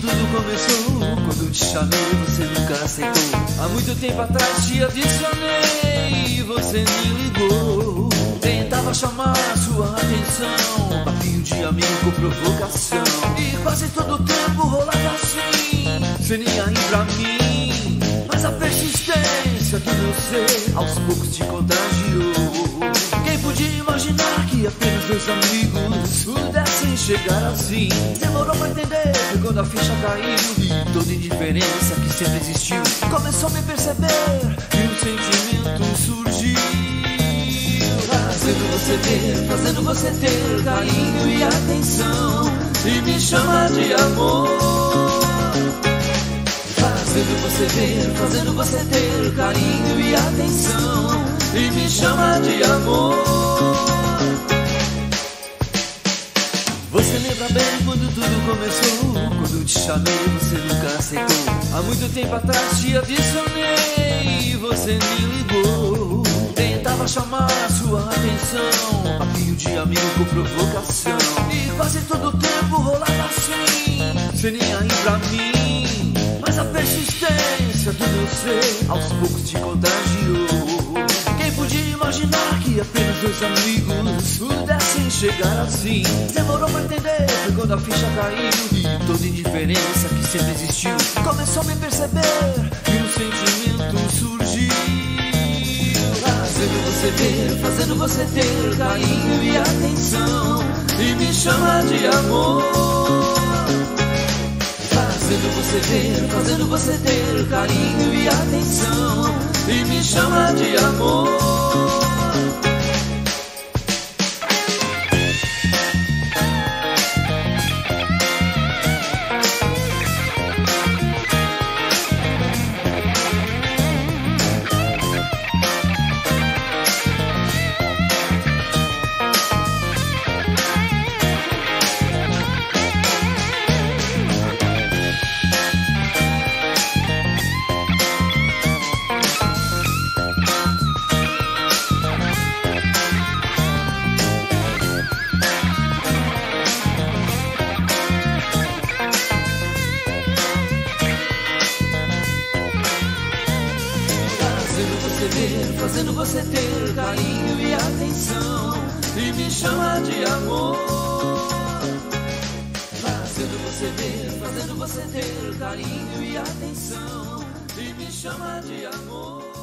tudo começou? Quando te chamei, você nunca aceitou. Há muito tempo atrás te adicionei e você me ligou. Tentava chamar sua atenção, papinho de amigo, provocação. E quase todo o tempo rolava assim, sem nem aí pra mim. Mas a persistência do meu ser aos poucos te contagiou. Quem podia imaginar que apenas dois amigos pudessem chegar assim? Demorou pra entender, foi quando a ficha caiu e toda indiferença que sempre existiu começou a me perceber e um sentimento surgiu. Fazendo você ver, fazendo você ter carinho e atenção e me chama de amor. Fazendo você ver, fazendo você ter carinho e atenção e me chama de amor. Tudo começou? Quando te chamei, você nunca aceitou. Há muito tempo atrás te adicionei e você me ligou. Tentava chamar a sua atenção, papinho de amigo com provocação. E quase todo o tempo rolava assim, sem nem aí pra mim. Mas a persistência do meu ser aos poucos te contagiou. Apenas dois amigos pudessem chegar assim? Demorou pra entender, foi quando a ficha caiu e toda indiferença que sempre existiu começou a me perceber e um sentimento surgiu. Fazendo você ver, fazendo você ter carinho e atenção e me chama de amor. Fazendo você ver, fazendo você ter carinho e atenção e me chama de amor. Ver, fazendo você ter carinho e atenção e me chama de amor. Fazendo você ver, fazendo você ter carinho e atenção e me chama de amor.